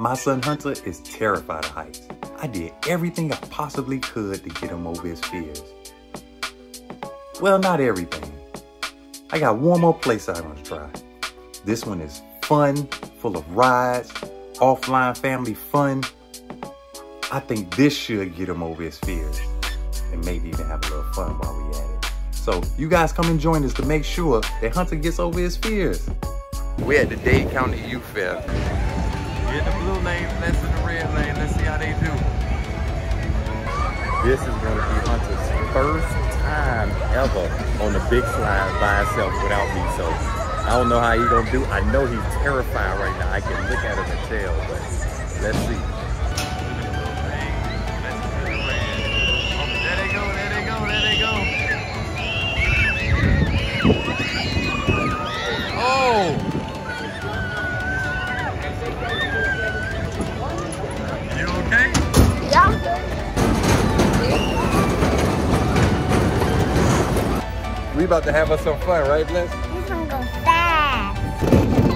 My son Hunter is terrified of heights. I did everything I possibly could to get him over his fears. Well, not everything. I got one more place I want to try. This one is fun, full of rides, offline family fun. I think this should get him over his fears and maybe even have a little fun while we at it. So you guys come and join us to make sure that Hunter gets over his fears. We're at the Dade County Youth Fair. You're in the blue lane, less in the red lane. Let's see how they do. This is going to be Hunter's first time ever on the big slide by himself without me. So I don't know how he's going to do. I know he's terrified right now. I can look at him and tell, but let's see. There We about to have us some fun, right, Bless? This one goes fast.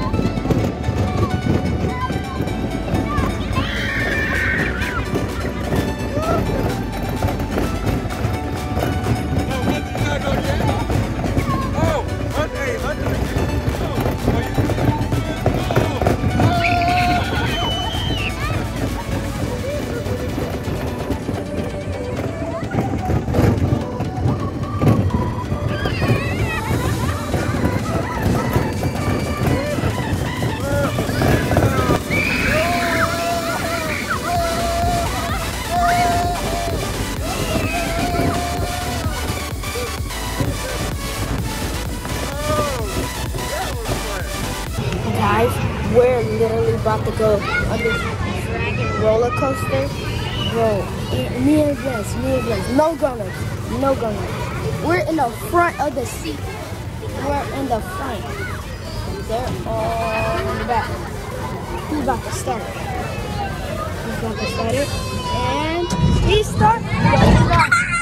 Go on this dragon roller coaster. Bro, it- me and Bless, me and Bless, no grown-ups, no grown-ups. We're in the front of the seat. We're in the front. They're all in the back. He's about to start. He's about to start it. And he start.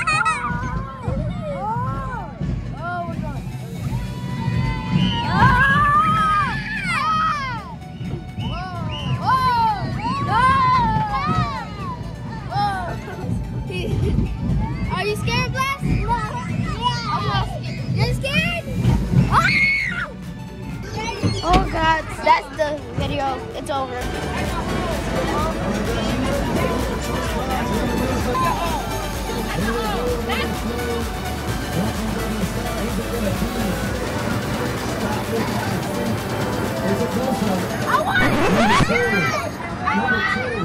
The video. It's over.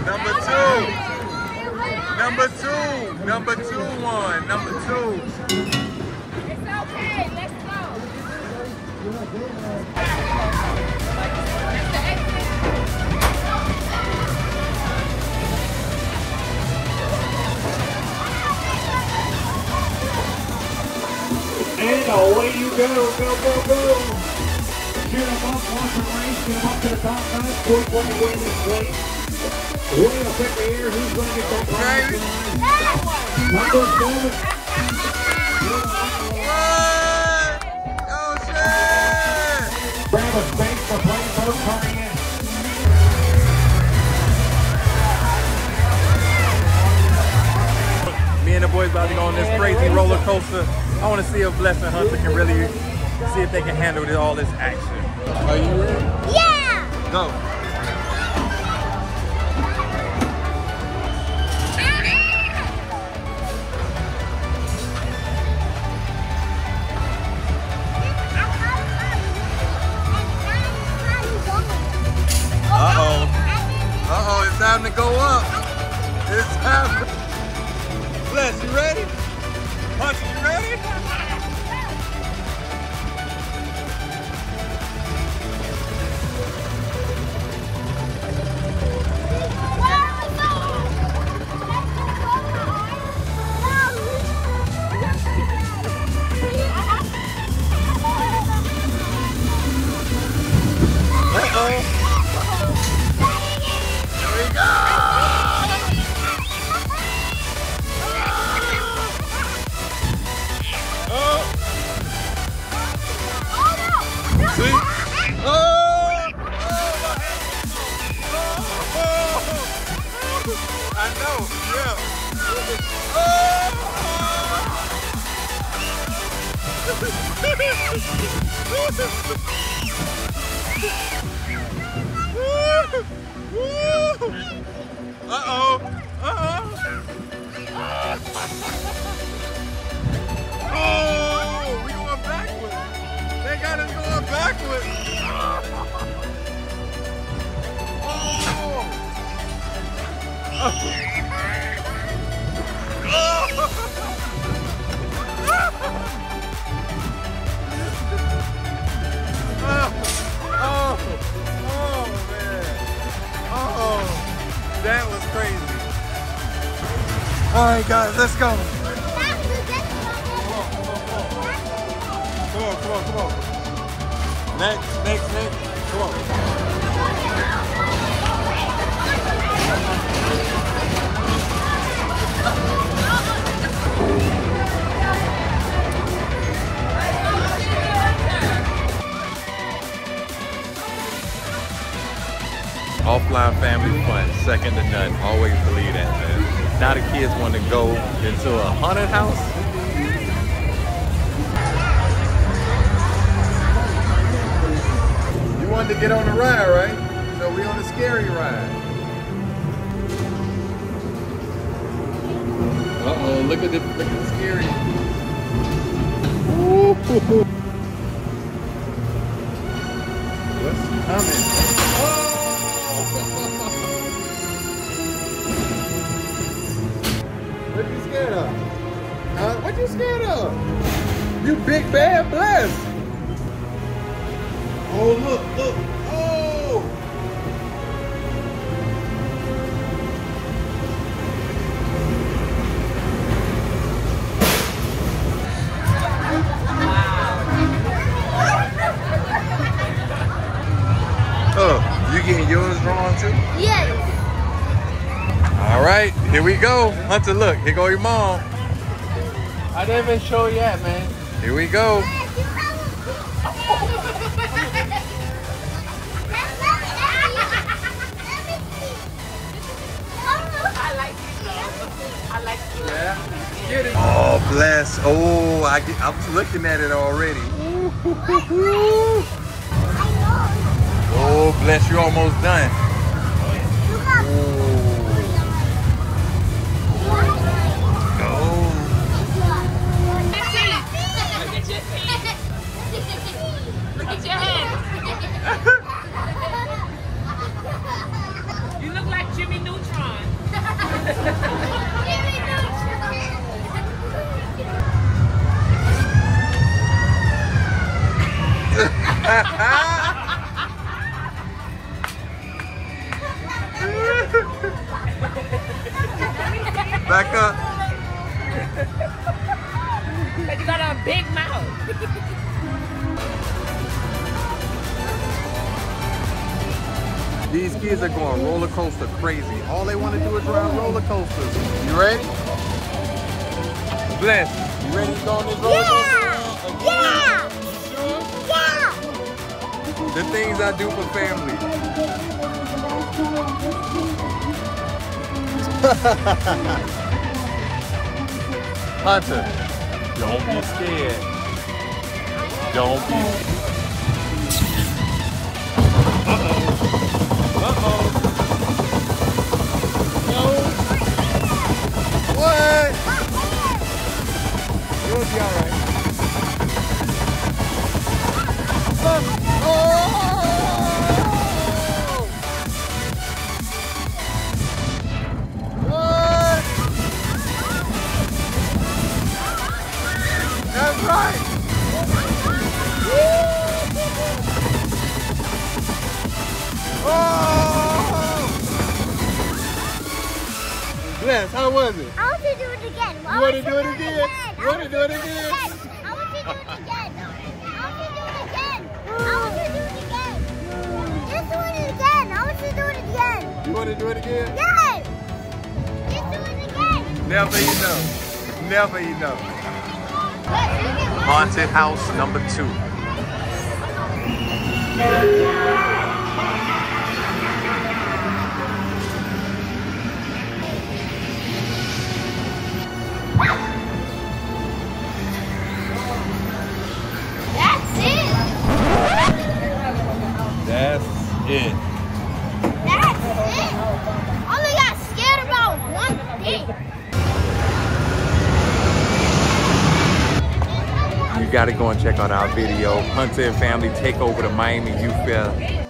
Number two. Number two. Number two one. Number two. It's okay. Let's go. And away you go, go, go, go. Cheer them up, watch the race, get them up to the top nine. Quick way to win this race. Way up in the air, who's going to get that prize line? Number seven. What? Oh shit! Travis about to go on this crazy roller coaster. I want to see if Blessing Hunter can really see if they can handle this- all this action. Are you ready? Yeah. Go. Hunter, you ready? Uh-oh. Uh-oh. All right, guys, let's go. Come on, come on, come on. Next, next, next. Come on. Offline family fun, second to none. Always believe that, man. Now the kids want to go into a haunted house. You wanted to get on the ride, right? So we on a scary ride. Uh-oh, look at the look at the scary. Ooh. What's coming? What Huh? You scared of? You big bad bless. Oh look, look. Oh! Oh, you getting yours drawn too? Yes. All right, here we go. Hunter, look, here go your mom. I didn't even show yet, man. Here we go. Oh, bless. Oh, I get, I'm looking at it already. Oh, bless, You're almost done. Back up. But you got a big mouth. These kids are going roller coaster crazy. All they want to do is ride roller coasters. You ready? Bless. You ready to go on this roller coaster? The things I do for family. Hunter, don't be scared. Don't be Uh-oh. That's right. Oh! Bless, how was it? I want to do it again. I You want wanna do it again? You wanna do it again? I want to do it again. I want to do it again. I want to do it again. Just do it again. I want to do it again. You want to do it again? Yes. Just do it again. Never you know. Never you know. Haunted house number two. You gotta go and check out our video. Hunter and family take over the Miami Youth Fair